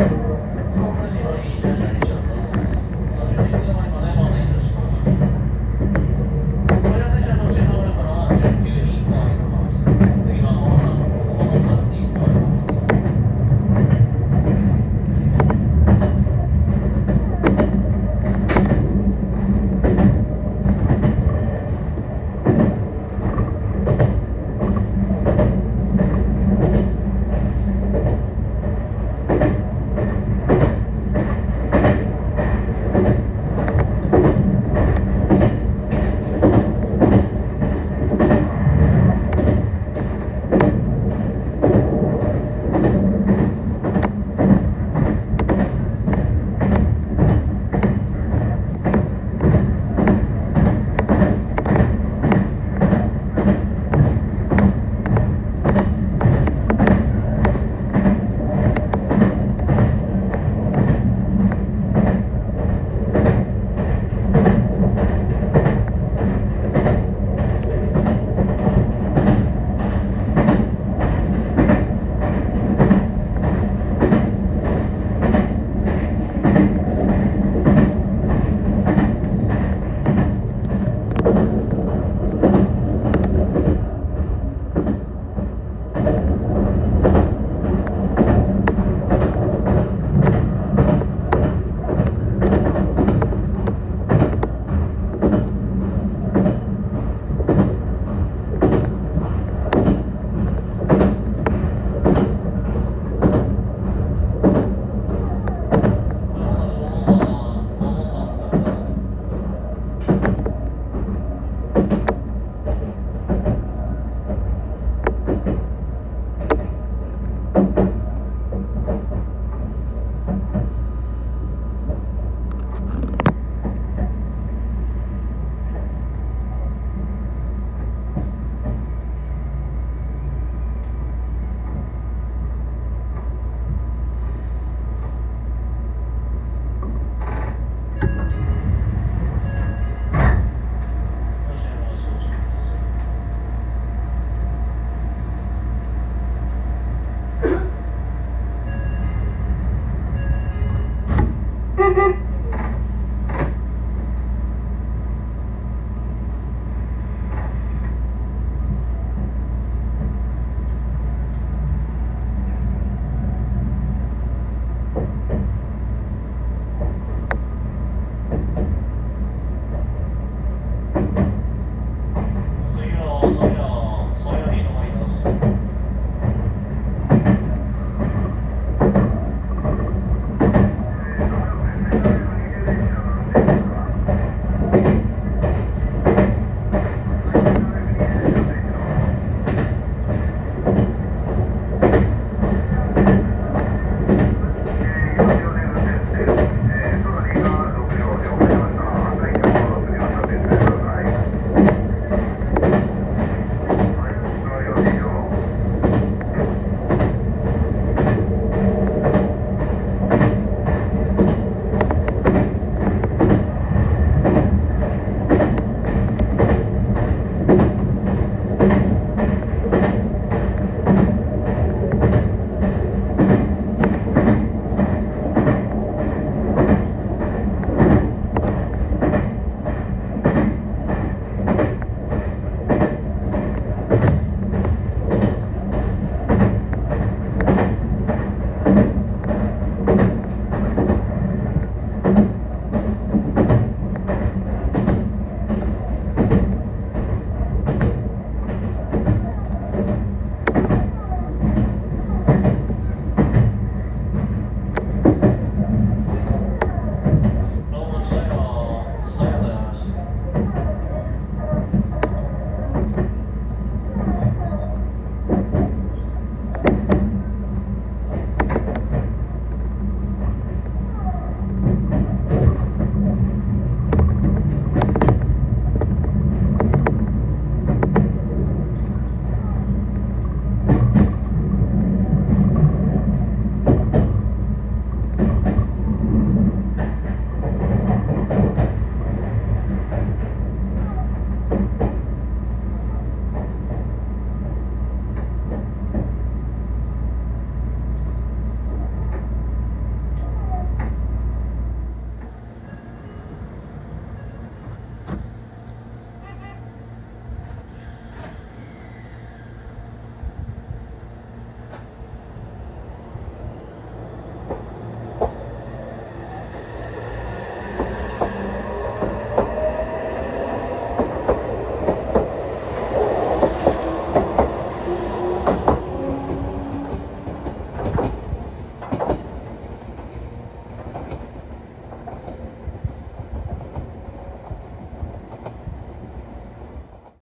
you Mm-hmm.